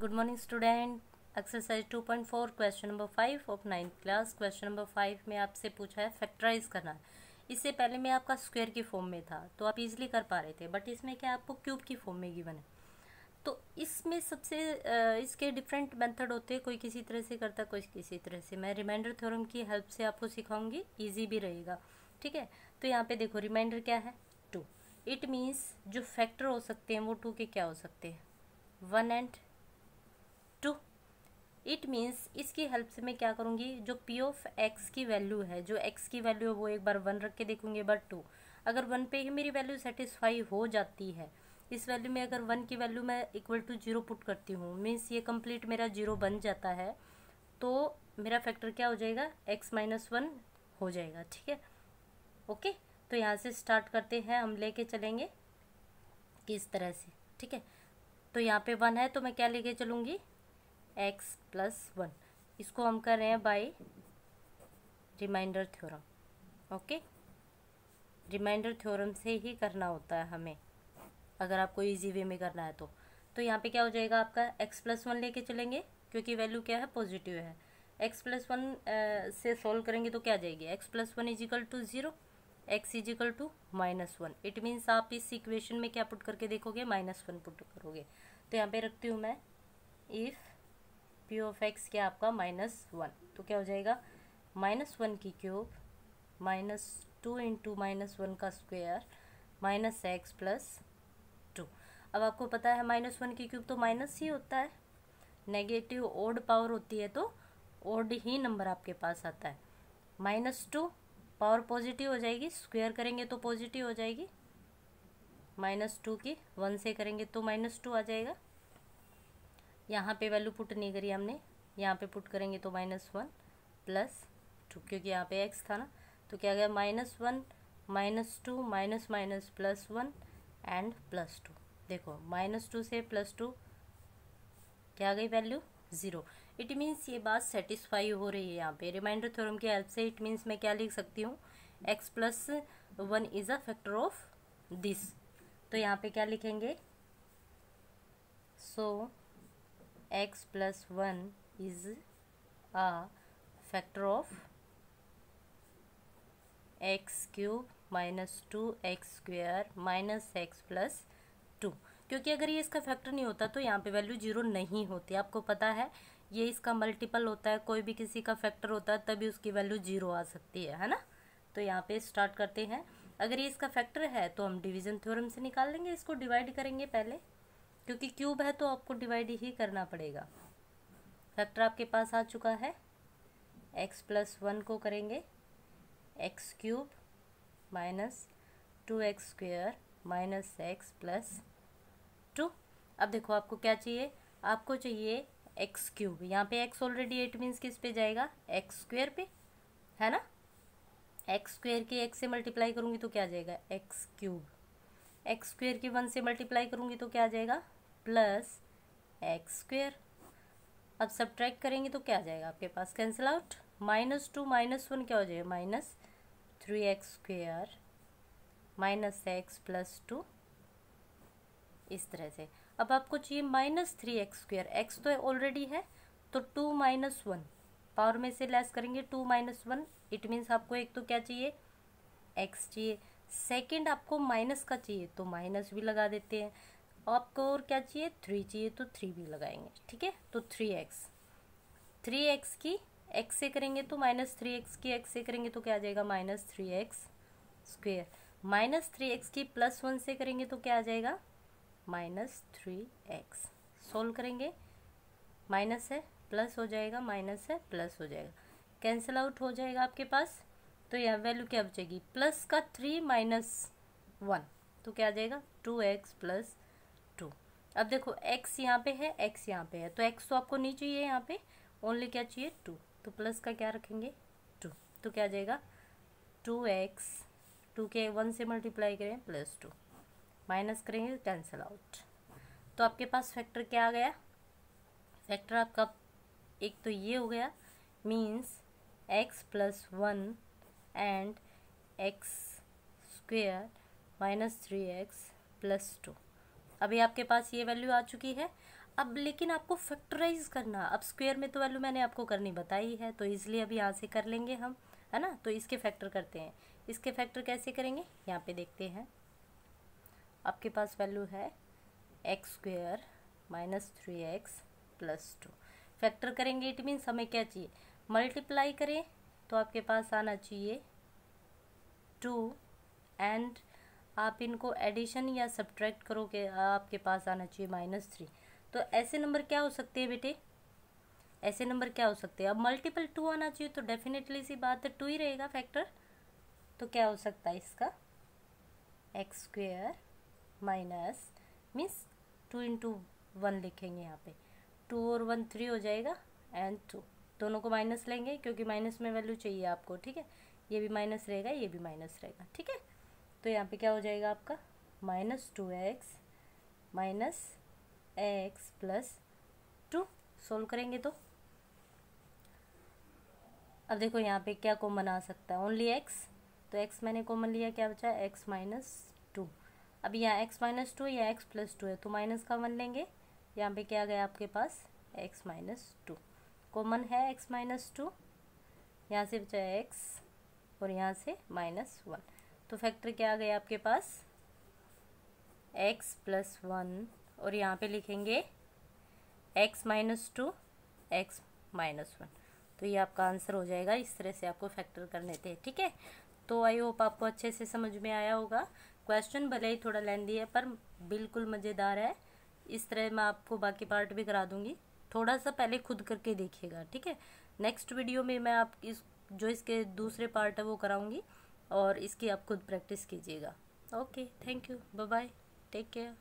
Good morning student exercise 2.4 question number five of ninth class question number five में आपसे पूछा है factorise करना इससे पहले में आपका स्क्वायर की फॉर्म में था तो आप इजीली कर पा रहे थे बट इसमें क्या आपको क्यूब की फॉर्म में गिवन है? तो इसमें सबसे इसके डिफरेंट मेथड होते हैं, कोई किसी तरह से करता, कोई किसी तरह से। मैं रिमाइंडर थ्योरम की हेल्प से आपको सिखाऊँगी ईजी भी रहेगा। ठीक है? तो यहाँ पे देखो रिमाइंडर क्या है? टू इट मीन्स जो फैक्टर हो सकते हैं, वो टू के क्या हो सकते हैं? One and two it means इसकी हेल्प से मैं क्या करूँगी? जो पी ऑफ़ एक्स की वैल्यू है, जो एक्स की वैल्यू है, वो एक बार वन रख के देखूँगी बट टू अगर वन पे ही मेरी वैल्यू सेटिस्फाई हो जाती है, इस वैल्यू में अगर वन की वैल्यू मैं इक्वल टू ज़ीरो पुट करती हूँ मीन्स ये कंप्लीट मेरा ज़ीरो बन जाता है तो मेरा फैक्टर क्या हो जाएगा? एक्स माइनस वन हो जाएगा, ठीक है? ओके तो यहाँ से स्टार्ट करते हैं, हम लेके चलेंगे किस तरह से, ठीक है? तो यहाँ पे वन है तो मैं क्या लेके चलूँगी? एक्स प्लस वन इसको हम कर रहे हैं by reminder theorem okay reminder theorem से ही करना होता है हमें। अगर आपको इजी वे में करना है तो। तो यहाँ पे क्या हो जाएगा? आपका एक्स प्लस वन लेके चलेंगे, क्योंकि वैल्यू क्या है? पॉजिटिव है। एक्स प्लस वन से सॉल्व करेंगे तो क्या जाएगी? X plus one equal to zero X equal to minus one it means आप इस इक्वेशन में क्या पुट करके देखोगे? माइनस वन पुट करोगे। तो यहाँ पे रखती हूँ मैं। इफ़ पी ऑफ़ एक्स क्या आपका? माइनस वन तो क्या हो जाएगा? माइनस वन की cube minus two into minus one का square minus X plus two अब आपको पता है माइनस वन की क्यूब तो माइनस ही होता है। नेगेटिव ओड पावर होती है तो ओड ही नंबर आपके पास आता है। माइनस टू पावर पॉजिटिव हो जाएगी। स्क्वेयर करेंगे तो पॉजिटिव हो जाएगी। माइनस टू की वन से करेंगे तो माइनस टू आ जाएगा। यहाँ पे वैल्यू पुट नहीं करी हमने यहाँ पे पुट करेंगे तो माइनस वन प्लस टू क्योंकि यहाँ पे एक्स था ना तो क्या गया? Minus one minus two minus minus plus one and plus two देखो माइनस टू से प्लस टू क्या गई वैल्यू ज़ीरो इट मीन्स ये बात सेटिस्फाई हो रही है यहाँ पे। रिमाइंडर थ्योरम की हेल्प से इट मीन्स मैं क्या लिख सकती हूँ? X plus one is a factor of this तो यहाँ पे क्या लिखेंगे? So so, x plus 1 is a factor of x cube minus two X square minus X plus two क्योंकि अगर ये इसका फैक्टर नहीं होता तो यहाँ पे वैल्यू ज़ीरो नहीं होती। आपको पता है, ये इसका मल्टीपल होता है, कोई भी किसी का फैक्टर होता है, तभी उसकी वैल्यू ज़ीरो आ सकती है है ना? तो यहाँ पे स्टार्ट करते हैं। अगर ये इसका फैक्टर है तो हम डिवीज़न थ्योरम से निकाल लेंगे, इसको डिवाइड करेंगे पहले। क्योंकि क्यूब है तो आपको डिवाइड ही करना पड़ेगा। फैक्टर आपके पास आ चुका है। एक्स प्लस वन को करेंगे। X cube minus two X square minus X plus two अब देखो आपको क्या चाहिए? आपको चाहिए एक्स क्यूब यहाँ पे एक्स ऑलरेडी एट मीन्स किस पे जाएगा? एक्स स्क्वेयर पे, है ना? एक्स स्क्वेयर के एक्स से मल्टीप्लाई करूँगी तो क्या जाएगा? एक्स क्यूब एक्स स्क्वेयर के वन से मल्टीप्लाई करूँगी तो क्या आ जाएगा? Plus X square. अब सब करेंगे तो क्या आ जाएगा आपके पास? Cancel out. Minus two, minus one क्या हो जाएगा? Minus three X square. Minus X plus two. इस तरह से। अब आपको चाहिए minus three X square. X तो ऑलरेडी है तो टू माइनस वन। पावर में से लेस करेंगे, two minus one. It means आपको एक तो क्या चाहिए? एक्स चाहिए। सेकंड आपको माइनस का चाहिए तो माइनस भी लगा देते हैं। आपको और क्या चाहिए? थ्री चाहिए तो थ्री भी लगाएँगे, ठीक है? तो थ्री एक्स। थ्री एक्स की एक्स से करेंगे तो माइनस थ्री एक्स की एक्स से करेंगे तो क्या आ जाएगा? Minus three X square. Minus three X की प्लस वन से करेंगे तो क्या आ जाएगा? Minus three X. सोल्व करेंगे। माइनस है, प्लस हो जाएगा, माइनस है, प्लस हो जाएगा। कैंसिल आउट हो जाएगा आपके पास। तो यह वैल्यू क्या बचेगी? प्लस का थ्री माइनस वन तो क्या आ जाएगा? टू एक्स प्लस टू अब देखो एक्स यहाँ पे है एक्स यहाँ पे है. तो एक्स तो आपको नहीं चाहिए यहाँ पे. ओनली क्या चाहिए? टू तो प्लस का क्या रखेंगे? टू तो क्या आ जाएगा? टू एक्स टू के वन से मल्टीप्लाई करें प्लस टू माइनस करेंगे कैंसिल आउट तो आपके पास फैक्टर क्या आ गया? फैक्टर आपका एक तो ये हो गया. Means X plus one and X square minus three X plus two अभी आपके पास ये वैल्यू आ चुकी है। अब लेकिन आपको फैक्टराइज करना, अब स्क्वायर में तो वैल्यू मैंने आपको करनी बताई है तो इसलिए अभी यहाँ से कर लेंगे हम, है ना? तो इसके फैक्टर करते हैं। इसके फैक्टर कैसे करेंगे? यहाँ पे देखते हैं। आपके पास वैल्यू है X square minus three X plus two factor करेंगे इट मीन्स हमें क्या चाहिए? मल्टीप्लाई करें तो आपके पास आना चाहिए। टू एंड आप इनको एडिशन या सब्ट्रैक्ट करोगे, आपके पास आना चाहिए माइनस थ्री तो ऐसे नंबर क्या हो सकते हैं बेटे? ऐसे नंबर क्या हो सकते हैं? अब मल्टीपल टू आना चाहिए तो डेफिनेटली सी बात है टू ही रहेगा फैक्टर तो क्या हो सकता है इसका? X square minus means two into one लिखेंगे यहाँ पे। टू और वन थ्री हो जाएगा एंड टू दोनों को माइनस लेंगे, क्योंकि माइनस में वैल्यू चाहिए आपको, ठीक है? ये भी माइनस रहेगा, ये भी माइनस रहेगा, ठीक है? तो यहाँ पे क्या हो जाएगा आपका? Minus two X minus X plus two solve करेंगे तो। अब देखो यहाँ पे क्या कॉमन आ सकता है ओनली एक्स तो एक्स मैंने कॉमन लिया, क्या बचा? एक्स माइनस टू अब यहाँ एक्स माइनस टू या एक्स प्लस टू है तो माइनस का वन लेंगे। यहाँ पे क्या गया आपके पास? एक्स माइनस टू कॉमन है एक्स माइनस टू यहाँ से बचा एक्स और यहाँ से माइनस वन तो फैक्टर क्या आ गया आपके पास? एक्स प्लस वन और यहाँ पे लिखेंगे X minus two X minus one तो ये आपका आंसर हो जाएगा, इस तरह से आपको फैक्टर करने थे ठीक है? तो आई होप आपको अच्छे से समझ में आया होगा। क्वेश्चन भले ही थोड़ा लेंदी है, पर बिल्कुल मज़ेदार है। इस तरह मैं आपको बाकी पार्ट भी करा दूँगी। थोड़ा सा पहले खुद करके देखिएगा, ठीक है? नेक्स्ट वीडियो में मैं आप इस, जो इसके दूसरे पार्ट है वो कराऊँगी और इसकी आप खुद प्रैक्टिस कीजिएगा। Okay thank you bye take care